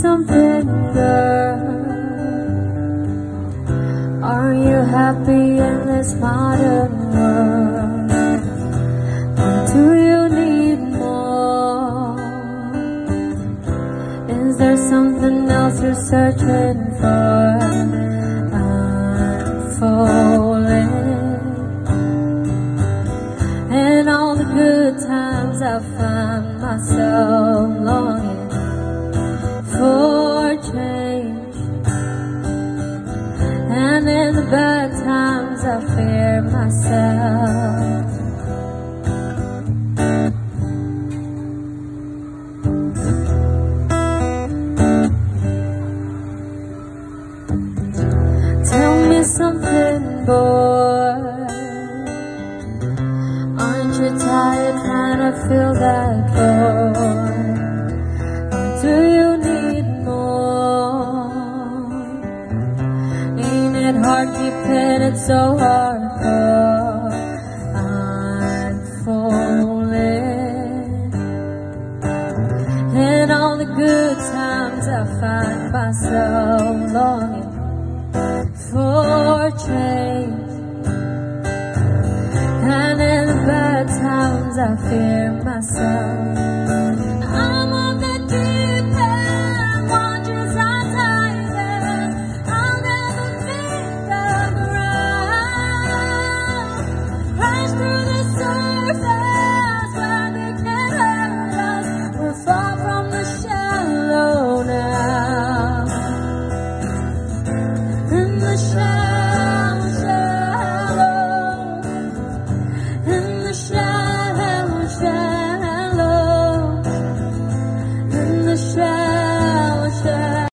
something, girl? Are you happy in this modern world? Or do you need more? Is there something else you're searching for? I'm falling. And all the good times I find myself fear myself. Tell me something, boy. Aren't you tired trying to fill that void? It hard keeping it so hardcore? I'm falling. In all the good times I find myself longing for change. And in the bad times I fear myself. 山